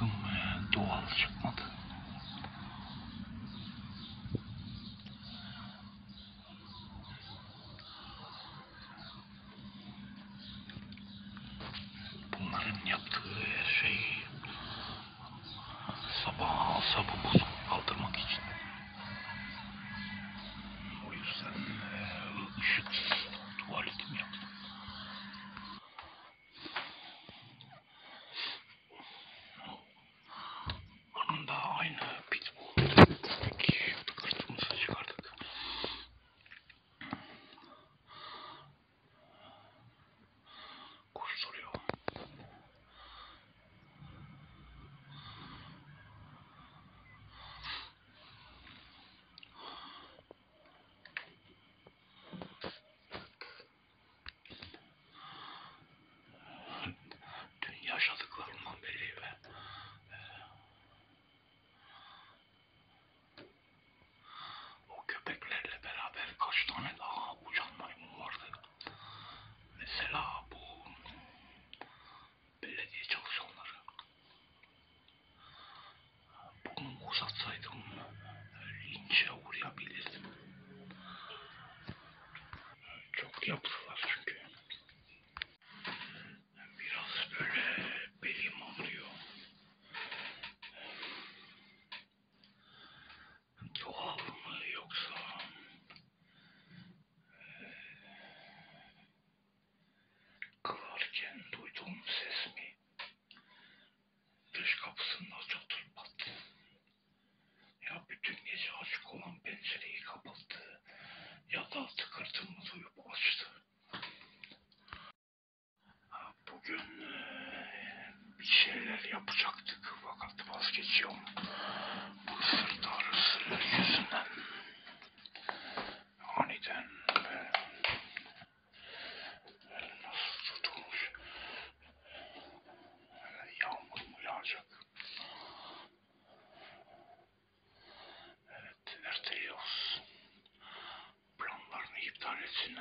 Dışkım e, doğal çıkmadı.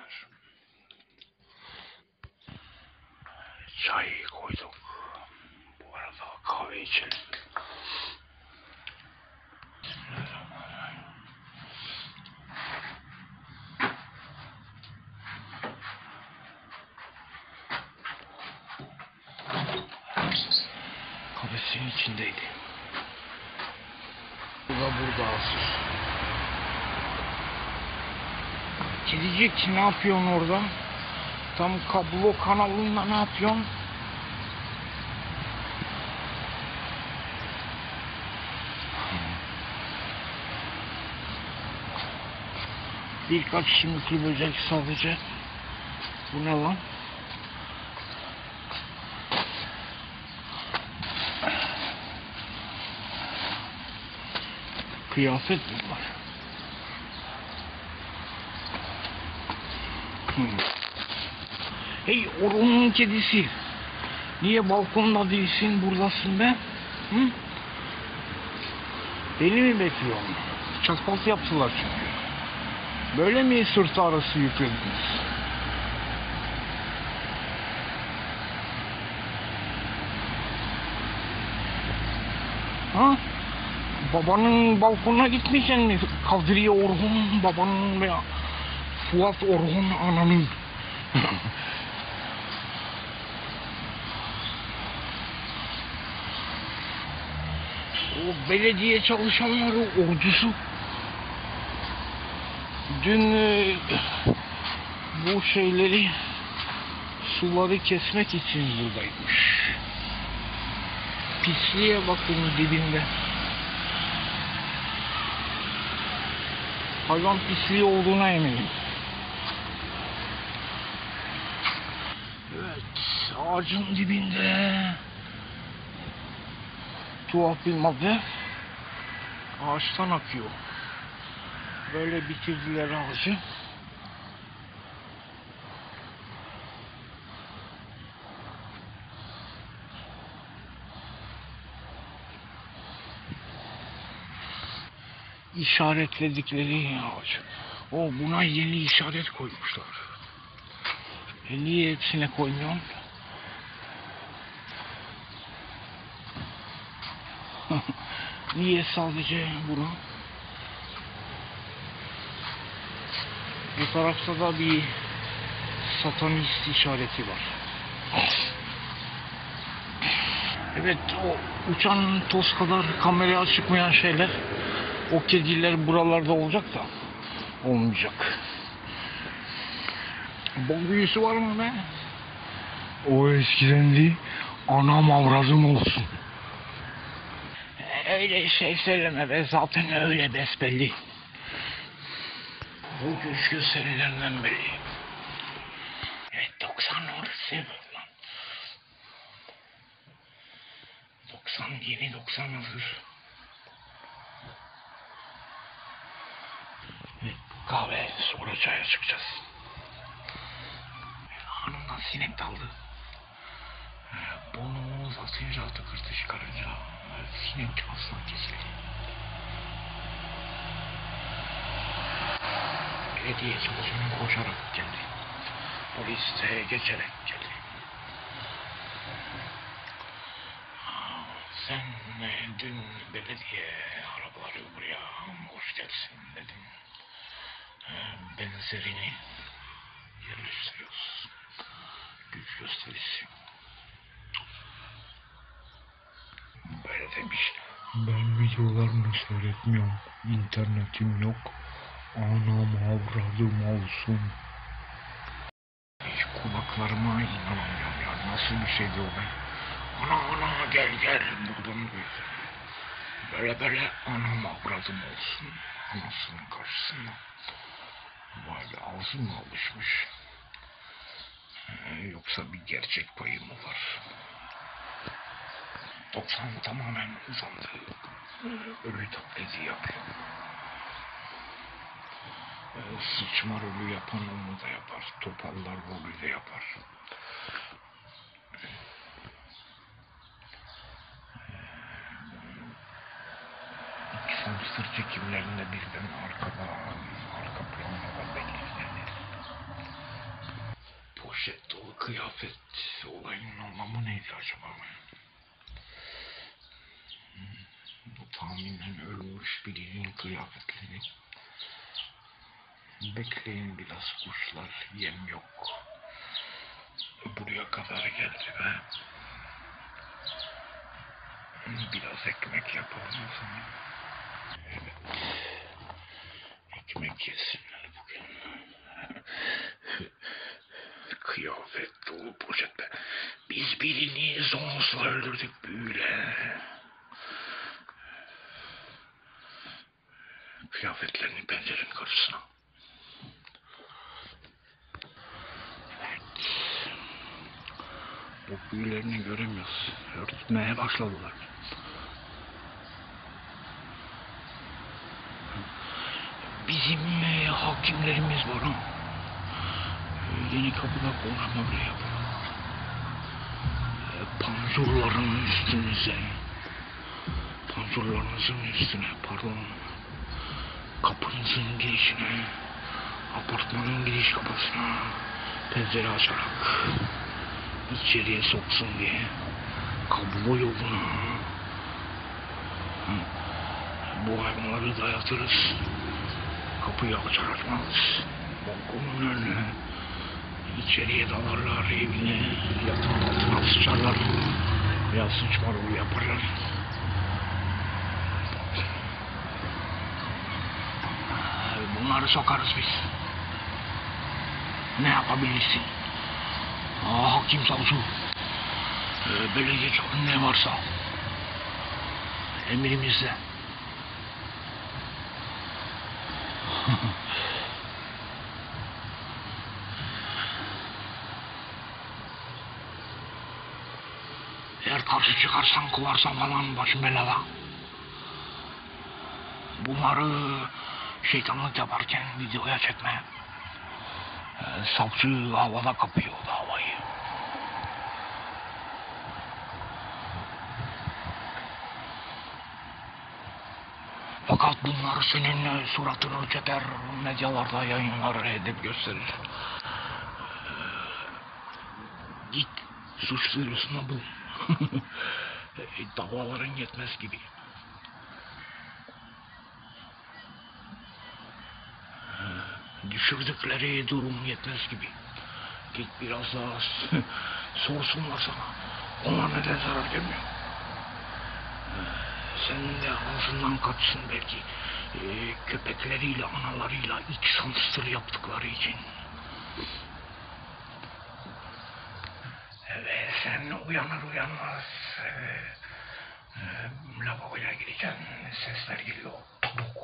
Etsinler. Çay koyduk. Bu arada kahve içelim. Kafesinin içindeydi. Bu da burada asıl. Kedicik ne yapıyorsun orada? Tam kablo kanalında ne yapıyorsun? Birkaç şimdiki böcek sadece. Bu ne lan? Kıyafet mi Hey Orhun'un kedisi. Niye balkonda değilsin buradasın be? Hı? Beni mi bekliyorsun? Çakal yaptılar çünkü. Böyle mi sırt ağrısı yüklediniz? Ha? Babanın balkonuna gitmeyeceksin mi? Kadriye Orhun babanın veya Fuat Orhun ananın. o belediye çalışanları ordusu dün e, bu şeyleri suları kesmek için buradaymış. Pisliğe bakın dibinde. hayvan pisliği olduğuna eminim. Evet, ağacın dibinde tuhaf bir madde ağaçtan akıyor. Böyle bitirdiler ağacı. işaretledikleri ağaç. O buna yeni işaret koymuşlar. Hepsine koymuyorsun? niye sadece buna? Bu tarafta da bir satanist işareti var. Evet o uçan toz kadar kameraya çıkmayan şeyler o kediler buralarda olacak da olmayacak. Bol büyüsü var mı be? O eskidendi. Anam avrazım olsun. Öyle şey söyleme be zaten öyle besbelli. Bu güç gösterilerinden beri. Evet 90 orası lan. 90 yeni 90 hazır. Kahve sonra çaya çıkacağız. Sinek daldı. Burnumu uzatınca tıkırtı çıkarınca sinek aslan kesildi. Belediye çalışanı koşarak geldi. Polis de geçerek geldi. Sen dün belediye arabaları buraya hoş gelsin dedin benzerini yerleştiriyoruz. Güç gösterisi. Böyle demiş. Ben videolarını seyretmiyorum. İnternetim yok. Anam avradım olsun. Hiç kulaklarıma inanamıyorum ya. Nasıl bir şeydi o be? Ana ana gel gel buradan böyle. Böyle anam avradım olsun. Anasının karşısında. Vay be ağzım mı alışmış? Yoksa bir gerçek payı mı var? 90 tamamen uzandı. Ölü taklidi yapıyor. Ee, sıçma rolü yapan onu da yapar. Topallar rolü de yapar. Hamster çekimlerinde birden arkada arka planda belli yani. Poşet dolu kıyafet olayının anlamı neydi acaba? Bu tahminen ölmüş birinin kıyafetleri. Bekleyin biraz kuşlar yem yok. Buraya kadar geldi be. Biraz ekmek yapalım o zaman. Evet. Ekmek yesinler Poşette. Biz birini zonsla öldürdük böyle. Kıyafetlerini pencerenin karşısına. Evet. Bu büyülerini göremiyoruz. Örtmeye başladılar. Bizim e, hakimlerimiz var Yeni kapıda konuşma bile yapıyor. Panjurların üstünüze, panjurlarınızın üstüne, pardon, kapınızın girişine, apartmanın giriş kapısına pencere açarak içeriye soksun diye kablo yoluna. Bu hayvanları dayatırız. Kapıyı açar açmaz balkonun önüne içeriye dalarlar evine yatağın altına sıçarlar veya sıçma rolü yaparlar. Bunları sokarız biz. Ne yapabilirsin? Aa, hakim savcı. Ee, belediye ne varsa. Emrimizde. Eğer karşı çıkarsan kovarsan falan başım belada. Bunları şeytanlık yaparken videoya çekme. Ee, savcı havada kapıyor davayı. Fakat bunlar senin suratını çeker, medyalarda yayınlar edip gösterir. Ee, Git suç duyurusunu bul. Davaların yetmez gibi. Düşürdükleri durum yetmez gibi. Git biraz daha sorsunlar sana. Ona neden zarar gelmiyor? Ee, Sen de ağzından kaçsın belki. Ee, köpekleriyle, analarıyla iç sansır yaptıkları için. Ve sen uyanır uyanmaz e, e, lavaboya gireceksin. Sesler geliyor. Tabuk.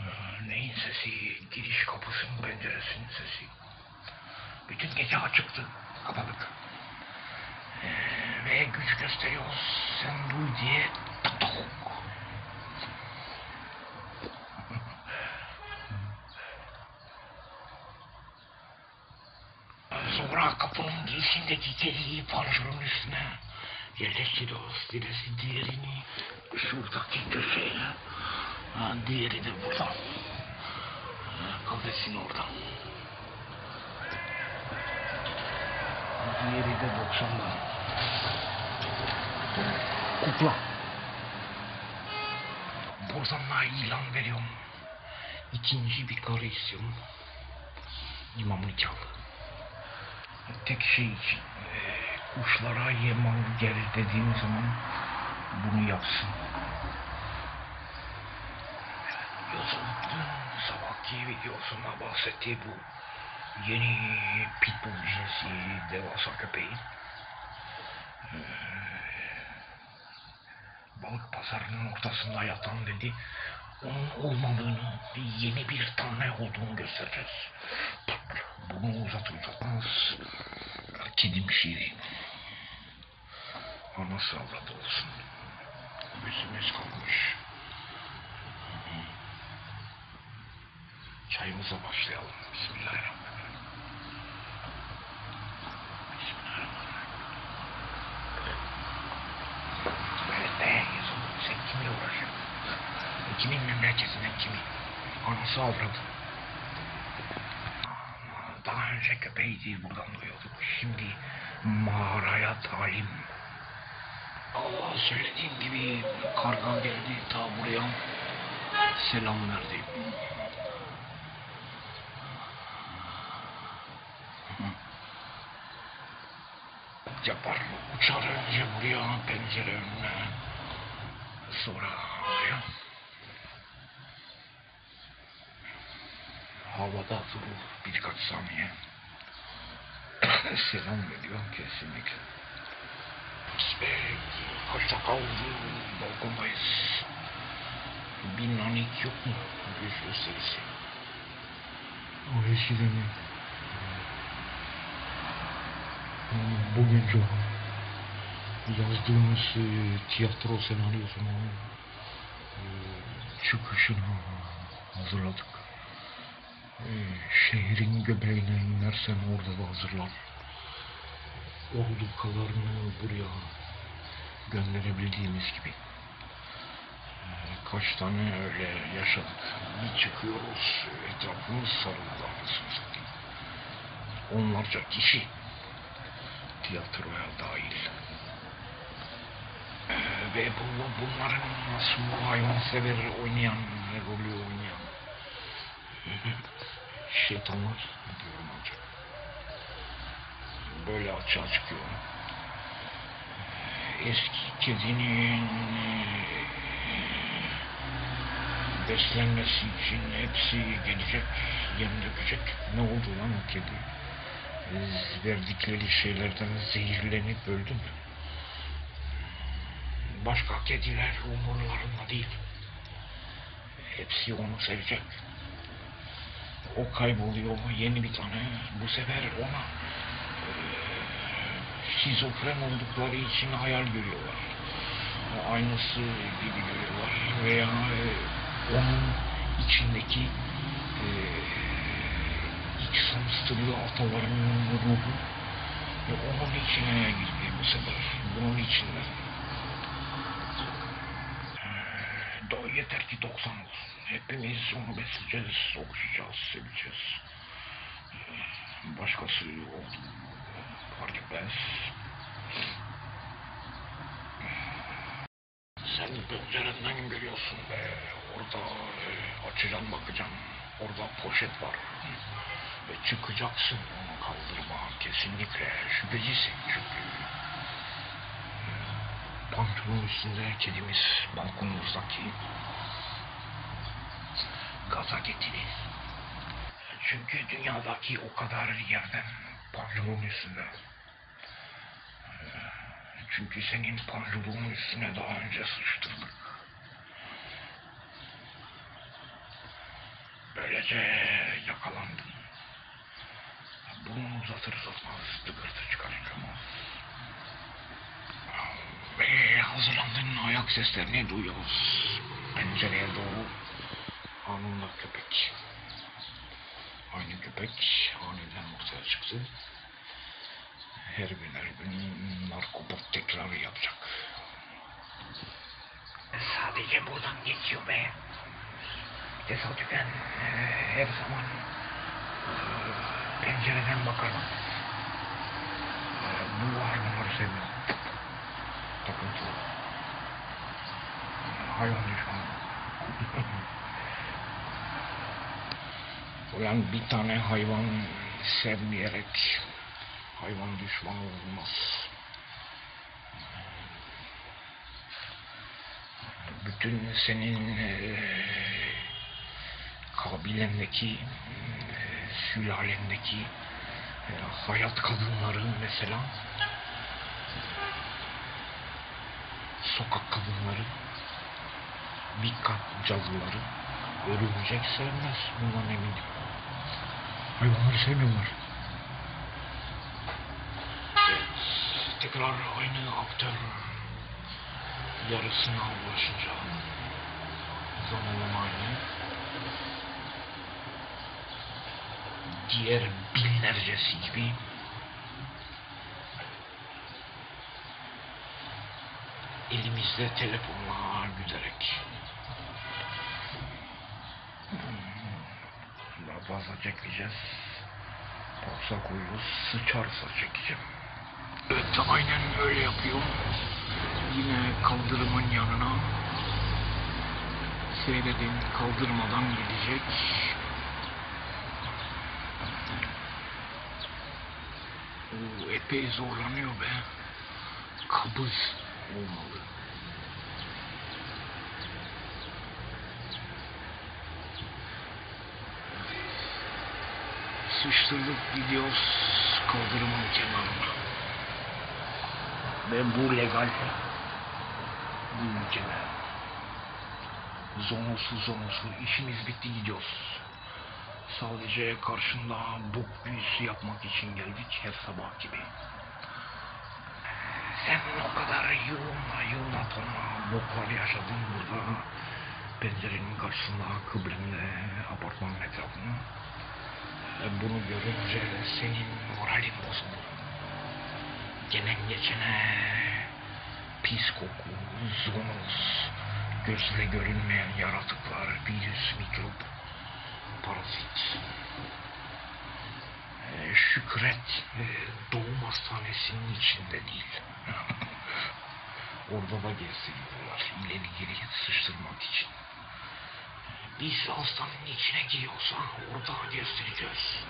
E, neyin sesi? Giriş kapısının penceresinin sesi. Bütün gece açıktı. Kapalık. E, ve güç gösteriyoruz. Sen duy diye tabuk. Girişindeki kediyi panjurun üstüne yerleştiriyoruz. Birisi diğerini şuradaki köşeye. Ha, diğeri de burada. Ha, Kafesin orada. Diğeri de 90'da. Kukla. Buradan da ilan veriyorum. İkinci bir karı istiyorum. İmam nikahlı. Tek şey için e, kuşlara yem al gel dediğim zaman bunu yapsın. Yosun'un sabahki videosunda bahsettiği bu yeni pitbull cinsi devasa köpeğin e, balık pazarının ortasında yatan dedi onun olmadığını yeni bir tane olduğunu göstereceğiz. Bunu uzat uzatmaz kedim şiiri. Anası avradı olsun. Yüzümüz kalmış. Çayımıza başlayalım. Bismillahirrahmanirrahim. Bismillahirrahmanirrahim. Evet be Yusuf sen kimle uğraşıyorsun? Kimin memleketinden kimi? Anası avradı. Önce köpeğiydi buradan duyuyorduk. Şimdi mağaraya talim. Allah söylediğim gibi karga geldi ta buraya. Selam verdi. Yapar uçar önce buraya pencere önüne. Sonra oraya. Durur birkaç saniye. Selam veriyor kesinlikle. Kaçta kaldı balkondayız. Bir nanik yok mu? Göz gösterisi. O eskiden bugün çok yazdığımız e, tiyatro senaryosunun e, çıkışını hazırladık. Şehrin göbeğine inersen orada da hazırlar. Olduğu kadarını buraya gönderebildiğimiz gibi. Kaç tane öyle yaşadık. Bir çıkıyoruz, etrafımız sarıldı. Onlarca kişi tiyatroya dahil. Ee, ve bu, bunların nasıl hayvansever oynayan, rolü oynayan şeytanlar diyorum ancak. Böyle açığa çıkıyor. Eski kedinin beslenmesi için hepsi gelecek, yem dökecek. Ne oldu lan o kedi? Verdikleri şeylerden zehirlenip öldü mü? Başka kediler umurlarında değil. Hepsi onu sevecek. O kayboluyor. Yeni bir tane. Bu sefer ona e, şizofren oldukları için hayal görüyorlar. Aynısı gibi görüyorlar. Veya e, onun içindeki e, iç sanstığı atalarının ruhu ve onun içine gidiyor bu sefer. Bunun içinde. Daha yeter ki 90 olsun. Hepimiz onu besleyeceğiz, okuyacağız, seveceğiz. Başkası oldu. Fark etmez. Sen pencerenden görüyorsun be. Orada e, açacağım bakacağım. Orada poşet var. Ve çıkacaksın onu kaldırma. Kesinlikle şüphecisin çünkü. Pantolonun üstünde kedimiz balkonumuzdaki gaza getirir. Çünkü dünyadaki o kadar yerden pantolonun üstünde. Çünkü senin pantolonun üstüne daha önce sıçtırdık. Böylece yakalandın. Bunu uzatır uzatmaz tıkırtı çıkaracağımız. Ve hazırlandın ayak seslerini duyuyoruz. Pencereye doğru anında köpek. Aynı köpek aniden ortaya çıktı. Her gün her gün narkopop tekrarı yapacak. Sadece buradan geçiyor be. Tesadüfen e, her zaman e, pencereden bakarım. E, bu hayvanları seviyorum. Takıntı. Hayvan düşmanı. Ulan bir tane hayvan sevmeyerek hayvan düşmanı olmaz. Bütün senin e, kabilendeki, e, sülalendeki e, hayat kadınları mesela sokak kadınları Vikkat cadıları örümcek sevmez bundan eminim. Hayvanları sevmiyorlar. Evet, tekrar aynı aktör yarısına ulaşınca zamanlama aynı. Diğer binlercesi gibi elimizde telefonla gülerek daha fazla çekmeyeceğiz. Baksa koyuyoruz, sıçarsa çekeceğim. Evet, aynen öyle yapıyor. Yine kaldırımın yanına. Seyredin, kaldırmadan gidecek. Oo, epey zorlanıyor be. Kabız olmalı. Sıçtırdık gidiyoruz kaldırımın kenarına. Ve bu legal. Bu ülkede. Zonosu zonosu işimiz bitti gidiyoruz. Sadece karşında bok büyüsü yapmak için geldik her sabah gibi. Sen o kadar yılına yılına tonla boklar yaşadın burada. Pencerenin karşısında, kıblende, apartmanın etrafında. E, Bunu görünce senin moralin bozuldu. Gelen geçene pis koku, zonos, gözle görünmeyen yaratıklar, virüs, mikrop, parazit. E, şükret e, doğum hastanesinin içinde değil. Orada da gezdiriyorlar ileri geri sıçtırmak için. Biz hastanın içine giriyorsa orada gezdireceğiz.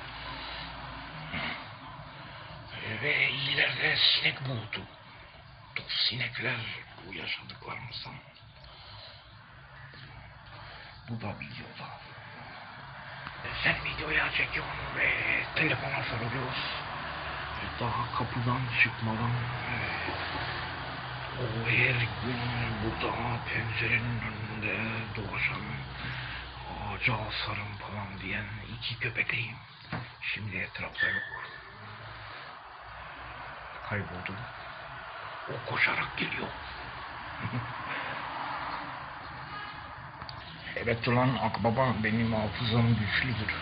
E, Ve ileride sinek buldu. Toz sinekler bu yaşadıklarımızdan. Bu da videoda. E, Sen videoya çekiyorsun ve telefona sarılıyoruz. Daha kapıdan çıkmadan e, o her gün burada pencerenin önünde dolaşan ağaç ocağa sarın falan diyen iki köpekliyim. Şimdi etrafta yok. Kayboldu. O koşarak geliyor. evet ulan akbaba benim hafızam güçlüdür.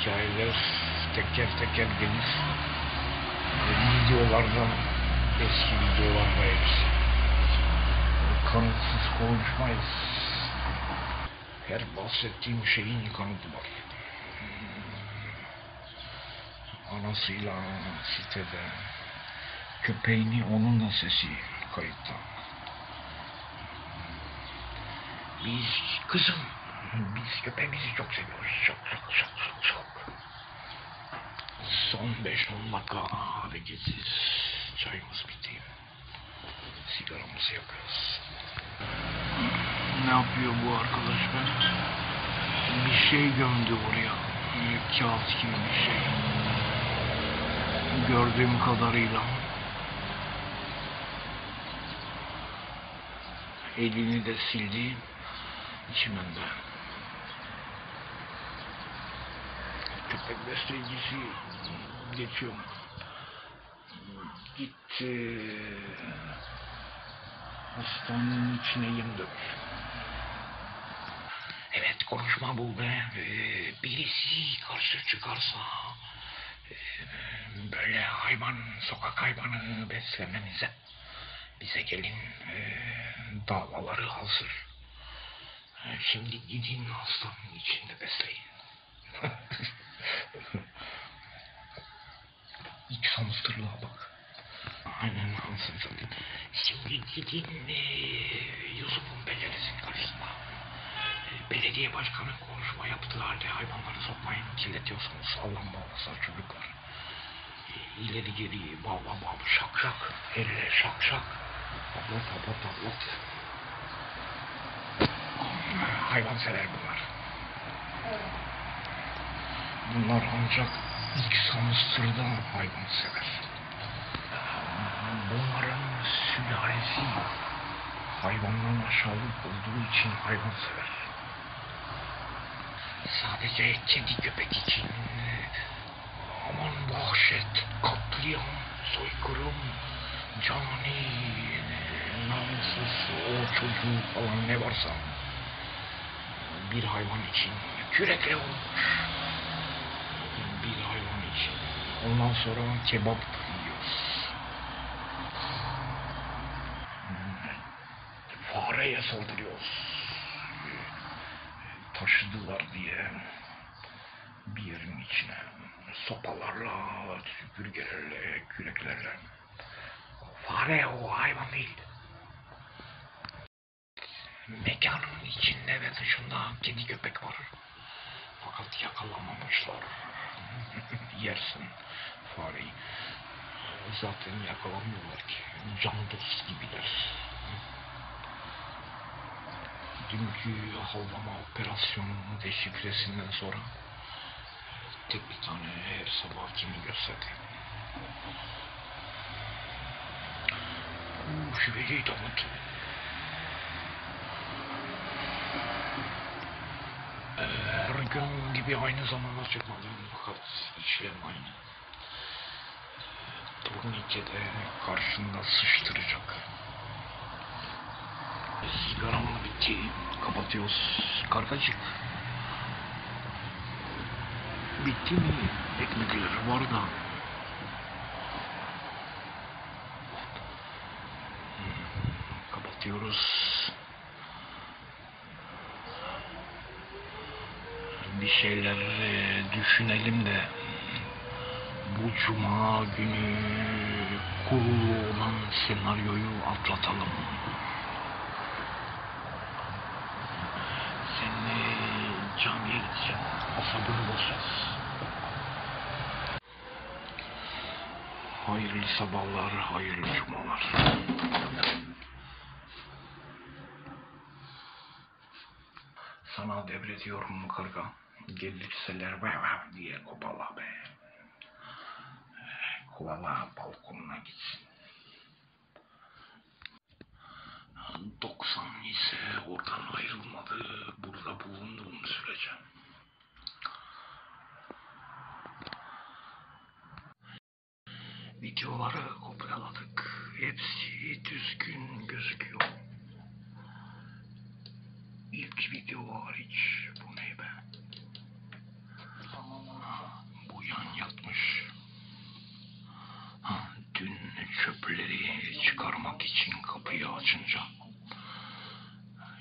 Hikayeler teker teker gelir. Videolarda eski videolarda hepsi. Kanıtsız konuşmayız. Her bahsettiğim şeyin kanıtı var. Anasıyla sitede, köpeğini onunla sesi kayıtta. Biz kızım, biz köpeğimizi çok seviyoruz. Çok çok çok çok çok. Son 5-10 dakika hareketsiz çayımız bitti. Sigaramızı yakıyoruz. Ne yapıyor bu arkadaş be? Bir şey gömdü oraya. Ee, Kağıt gibi bir şey. Gördüğüm kadarıyla. Elini de sildi. Çimende. Köpek besleyicisi geçiyor. Gitti. Hastanın içine yem dök. Evet konuşma bu be. Ee, birisi karşı çıkarsa e, böyle hayvan, sokak hayvanı beslemenize bize gelin e, davaları hazır. Şimdi gidin hastanın içinde besleyin. İç hamsterlığa bak. Aynen satayım. Şimdi gidin e, Yusuf'un penceresinin karşısında. E, belediye başkanı konuşma yaptığı halde hayvanları sokmayın. Kirletiyorsunuz sağlam bağlasar çocuklar. E, ileri geri bav bav şak şak. Elle şak şak. Ablat ablat ablat. Hayvansever bunlar. Bunlar ancak ilk hamsterda hayvan sever. Bunların sülalesi hayvandan aşağılık olduğu için hayvan sever. Sadece kedi köpek için aman vahşet, katliam, soykırım, cani, namussuz, o çocuğu falan ne varsa bir hayvan için kürekle olmuş. Bir hayvan için. Ondan sonra kebap yiyoruz. Fareye saldırıyoruz. Taşıdılar diye bir yerin içine sopalarla, süpürgelerle, küreklerle. Fare o hayvan değil. Mekanın içinde ve dışında kedi köpek var. Fakat yakalamamışlar. Yersin fareyi. Zaten yakalamıyorlar ki. Can dost gibiler. Dünkü havlama operasyonunun deşifresinden sonra tek bir tane her sabah kimi gösterdi. Bu şüpheli Davut. Her gibi aynı zamanda çıkmadım fakat işlem aynı. Turnike'de karşında sıçtıracak. Sigaram da bitti. Kapatıyoruz. Kargacık. Bitti mi? Ekmekler var da. Kapatıyoruz. Bir şeyler düşünelim de bu cuma günü kurulu olan senaryoyu atlatalım. Sen e, camiye gideceksin. Asabını bozacağız. Hayırlı sabahlar, hayırlı cumalar. Sana devrediyorum karga gelirseler vav diye kopala be. Kovala balkonuna gitsin. 90 ise oradan ayrılmadı. Burada bulunduğum sürece. Videoları kopyaladık. Hepsi düzgün gözüküyor. İlk video hariç bu yan yatmış. Dün çöpleri çıkarmak için kapıyı açınca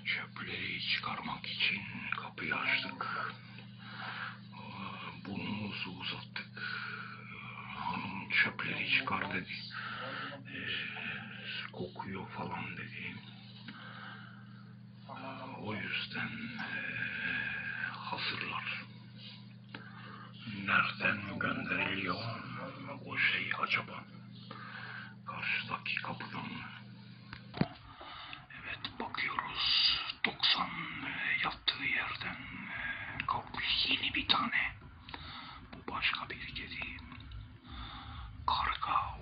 çöpleri çıkarmak için kapıyı açtık. Burnumuzu uzattık. Hanım çöpleri çıkar dedi. Ee, kokuyor falan dedi. O yüzden ee, hazırlar. Nereden gönderiyor o şey acaba? Karşıdaki kapıdan. Evet bakıyoruz. 90 e, yattığı yerden e, kalkmış yeni bir tane. Bu başka bir kedi. Karga